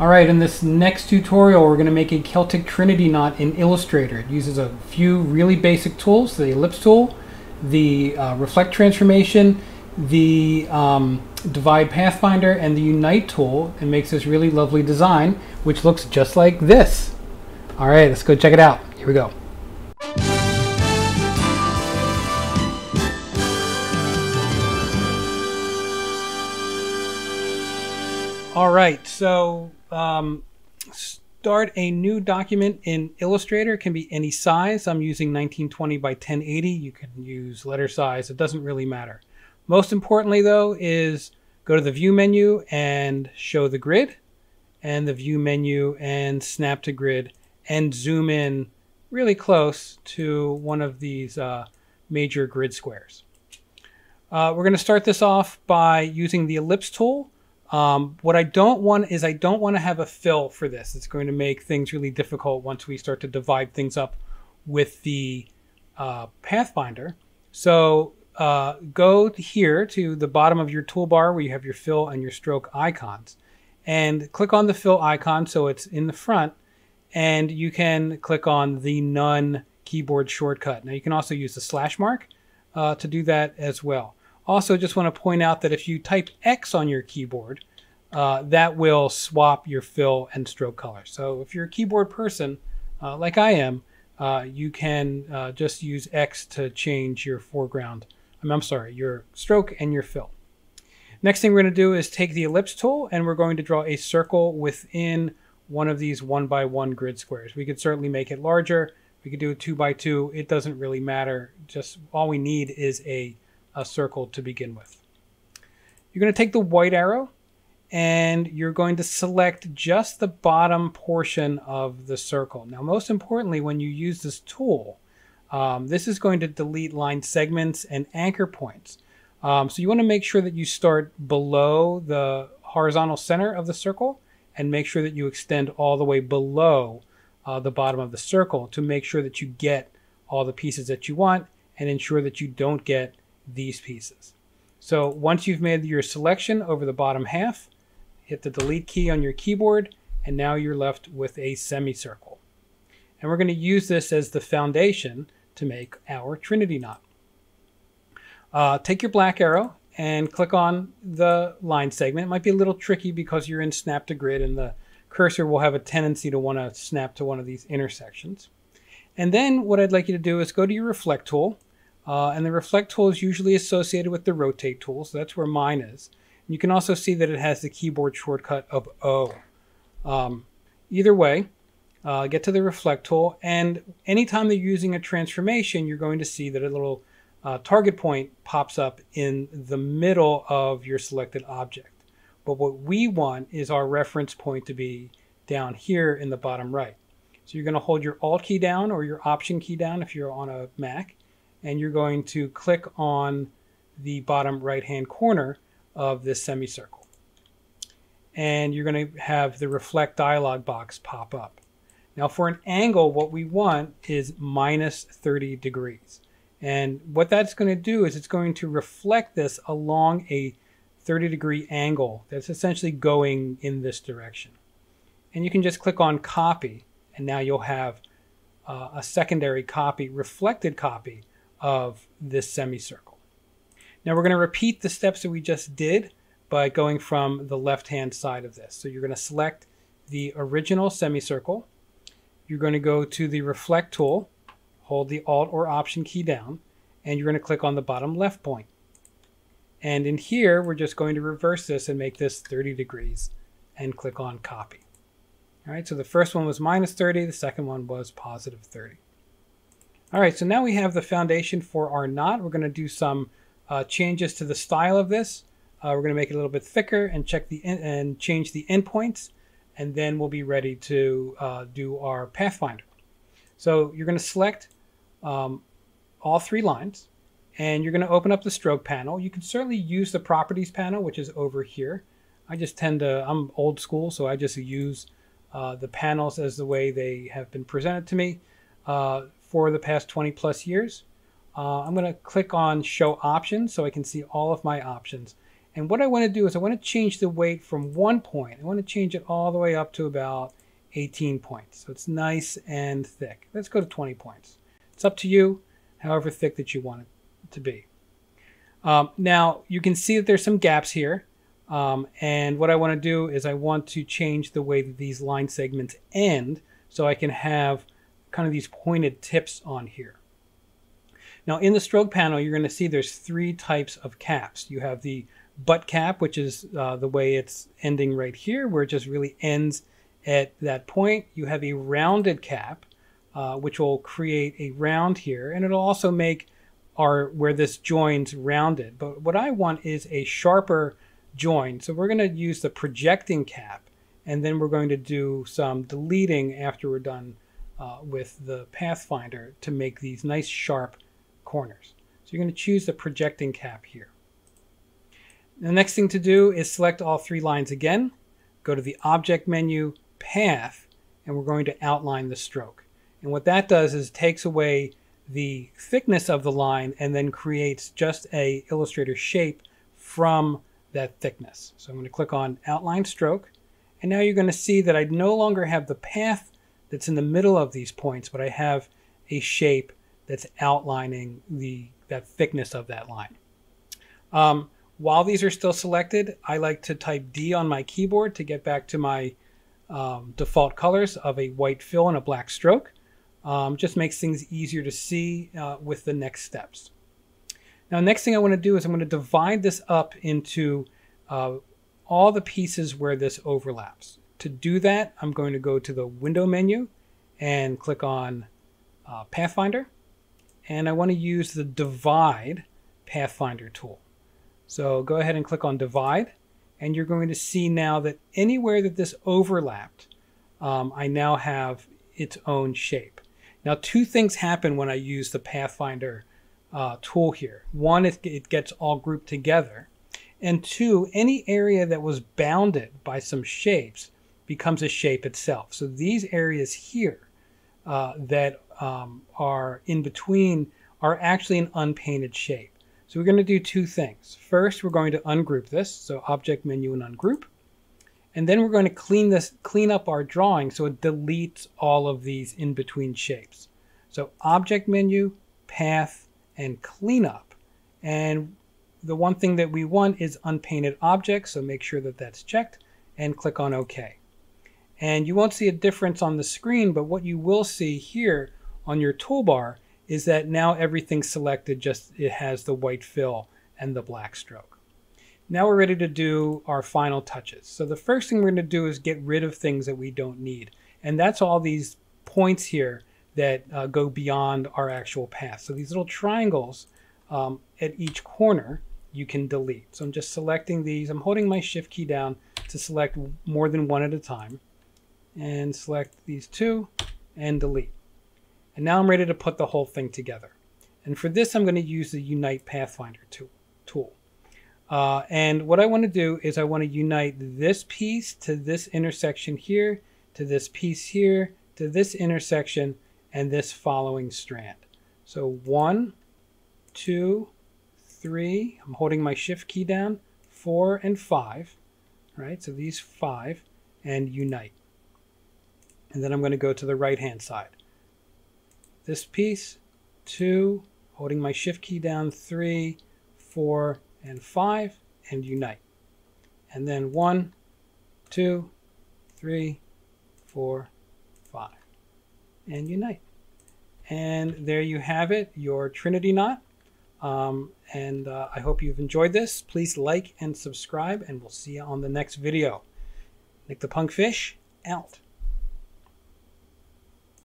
Alright, in this next tutorial we're going to make a Celtic Trinity knot in Illustrator. It uses a few really basic tools, the ellipse tool, the uh, reflect transformation, the um, divide pathfinder, and the unite tool, and makes this really lovely design, which looks just like this. Alright, let's go check it out. Here we go. All right, so um, start a new document in Illustrator. It can be any size. I'm using 1920 by 1080. You can use letter size. It doesn't really matter. Most importantly, though, is go to the View menu and show the grid, and the View menu and snap to grid, and zoom in really close to one of these uh, major grid squares. Uh, we're going to start this off by using the ellipse tool um, what I don't want is I don't want to have a fill for this. It's going to make things really difficult once we start to divide things up with the uh, Pathfinder. So uh, go here to the bottom of your toolbar where you have your fill and your stroke icons and click on the fill icon so it's in the front and you can click on the none keyboard shortcut. Now you can also use the slash mark uh, to do that as well. Also, just want to point out that if you type X on your keyboard, uh, that will swap your fill and stroke color. So if you're a keyboard person, uh, like I am, uh, you can uh, just use X to change your foreground. I'm, I'm sorry, your stroke and your fill. Next thing we're going to do is take the ellipse tool and we're going to draw a circle within one of these one by one grid squares. We could certainly make it larger. We could do a two by two. It doesn't really matter. Just all we need is a a circle to begin with. You're going to take the white arrow and you're going to select just the bottom portion of the circle. Now, most importantly, when you use this tool, um, this is going to delete line segments and anchor points. Um, so you want to make sure that you start below the horizontal center of the circle and make sure that you extend all the way below uh, the bottom of the circle to make sure that you get all the pieces that you want and ensure that you don't get these pieces. So once you've made your selection over the bottom half, hit the delete key on your keyboard, and now you're left with a semicircle. And we're going to use this as the foundation to make our Trinity knot. Uh, take your black arrow and click on the line segment. It might be a little tricky because you're in snap to grid and the cursor will have a tendency to want to snap to one of these intersections. And then what I'd like you to do is go to your reflect tool uh, and the reflect tool is usually associated with the rotate tool, so that's where mine is. And you can also see that it has the keyboard shortcut of O. Um, either way, uh, get to the reflect tool, and anytime you're using a transformation, you're going to see that a little uh, target point pops up in the middle of your selected object. But what we want is our reference point to be down here in the bottom right. So you're going to hold your Alt key down or your Option key down if you're on a Mac, and you're going to click on the bottom right hand corner of this semicircle. And you're going to have the reflect dialog box pop up. Now for an angle, what we want is minus 30 degrees. And what that's going to do is it's going to reflect this along a 30 degree angle that's essentially going in this direction. And you can just click on copy and now you'll have uh, a secondary copy, reflected copy of this semicircle. Now we're going to repeat the steps that we just did by going from the left-hand side of this. So you're going to select the original semicircle. You're going to go to the reflect tool, hold the Alt or Option key down, and you're going to click on the bottom left point. And in here, we're just going to reverse this and make this 30 degrees and click on copy. All right, so the first one was minus 30, the second one was positive 30. All right, so now we have the foundation for our knot. We're going to do some uh, changes to the style of this. Uh, we're going to make it a little bit thicker and check the and change the endpoints, and then we'll be ready to uh, do our Pathfinder. So you're going to select um, all three lines, and you're going to open up the stroke panel. You can certainly use the properties panel, which is over here. I just tend to, I'm old school, so I just use uh, the panels as the way they have been presented to me. Uh, for the past 20 plus years. Uh, I'm going to click on show options so I can see all of my options. And what I want to do is I want to change the weight from one point. I want to change it all the way up to about 18 points. So it's nice and thick. Let's go to 20 points. It's up to you, however thick that you want it to be. Um, now, you can see that there's some gaps here. Um, and what I want to do is I want to change the way that these line segments end so I can have kind of these pointed tips on here. Now in the stroke panel, you're going to see there's three types of caps. You have the butt cap, which is uh, the way it's ending right here, where it just really ends at that point. You have a rounded cap, uh, which will create a round here, and it'll also make our where this joins rounded. But what I want is a sharper join. So we're going to use the projecting cap, and then we're going to do some deleting after we're done uh, with the Pathfinder to make these nice sharp corners. So you're going to choose the projecting cap here. The next thing to do is select all three lines again, go to the object menu, path, and we're going to outline the stroke. And what that does is takes away the thickness of the line and then creates just a Illustrator shape from that thickness. So I'm going to click on outline stroke and now you're going to see that I no longer have the path that's in the middle of these points, but I have a shape that's outlining the that thickness of that line. Um, while these are still selected, I like to type D on my keyboard to get back to my um, default colors of a white fill and a black stroke. Um, just makes things easier to see uh, with the next steps. Now, next thing I want to do is I'm going to divide this up into uh, all the pieces where this overlaps. To do that, I'm going to go to the window menu and click on uh, Pathfinder. And I want to use the divide Pathfinder tool. So go ahead and click on divide. And you're going to see now that anywhere that this overlapped, um, I now have its own shape. Now, two things happen when I use the Pathfinder uh, tool here. One, it, it gets all grouped together. And two, any area that was bounded by some shapes becomes a shape itself. So these areas here uh, that um, are in between are actually an unpainted shape. So we're going to do two things. First, we're going to ungroup this. So object menu and ungroup. And then we're going to clean this, clean up our drawing so it deletes all of these in between shapes. So object menu, path, and cleanup. And the one thing that we want is unpainted objects, so make sure that that's checked and click on OK. And you won't see a difference on the screen, but what you will see here on your toolbar is that now everything's selected, just it has the white fill and the black stroke. Now we're ready to do our final touches. So the first thing we're going to do is get rid of things that we don't need. And that's all these points here that uh, go beyond our actual path. So these little triangles um, at each corner you can delete. So I'm just selecting these. I'm holding my shift key down to select more than one at a time and select these two and delete. And now I'm ready to put the whole thing together. And for this, I'm going to use the Unite Pathfinder tool. Uh, and what I want to do is I want to unite this piece to this intersection here, to this piece here, to this intersection, and this following strand. So one, two, three, I'm holding my shift key down, four and five, right? So these five and unite. And then I'm going to go to the right hand side. This piece, two, holding my shift key down, three, four, and five, and unite. And then one, two, three, four, five, and unite. And there you have it, your Trinity knot. Um, and uh, I hope you've enjoyed this. Please like and subscribe, and we'll see you on the next video. Nick the Punkfish, out.